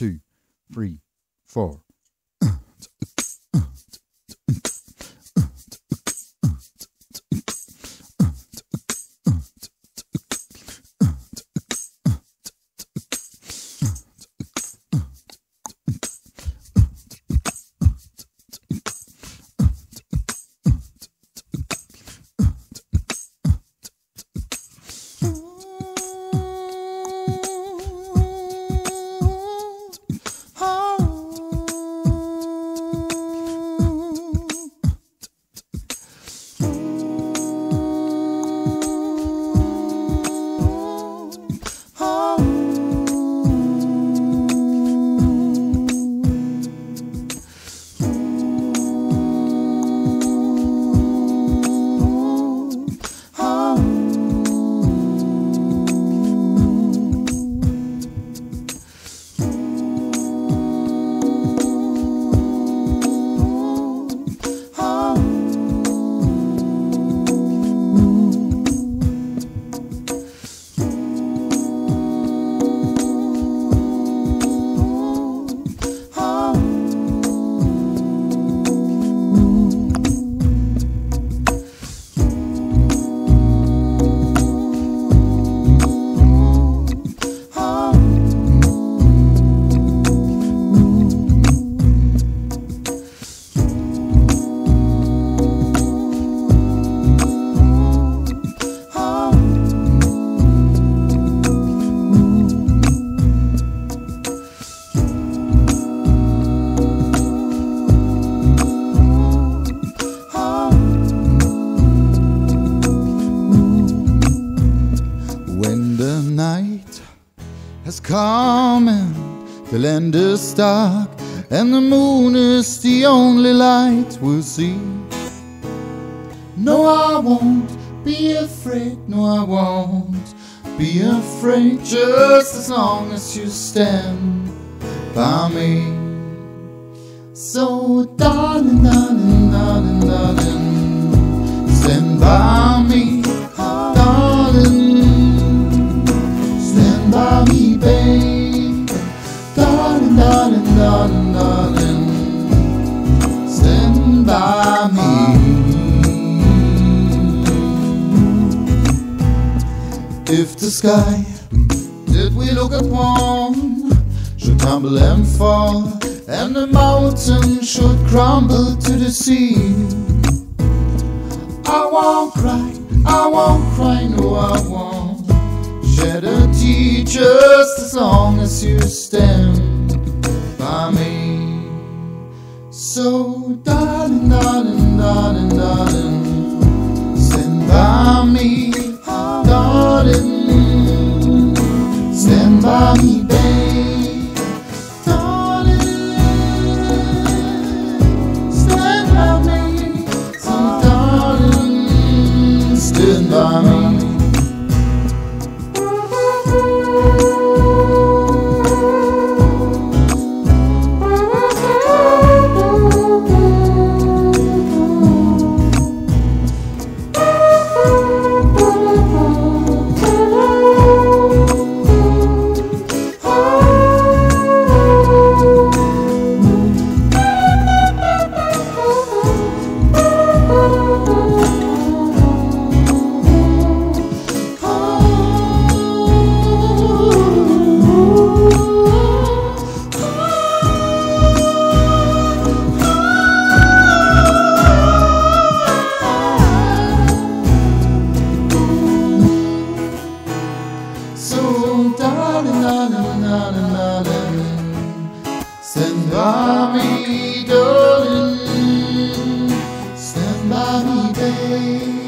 two, three, four. And the land is dark and the moon is the only light we'll see. No, I won't be afraid. No, I won't be afraid just as long as you stand by me. So, darling, darling, darling, darling, Stand by me. If the sky that we look upon should tumble and fall, and the mountain should crumble to the sea, I won't cry, I won't cry, no, I won't. Shed a tear just as long as you stand So, darling, darling, darling, darling, darling, stand by me, darling, stand by me, baby,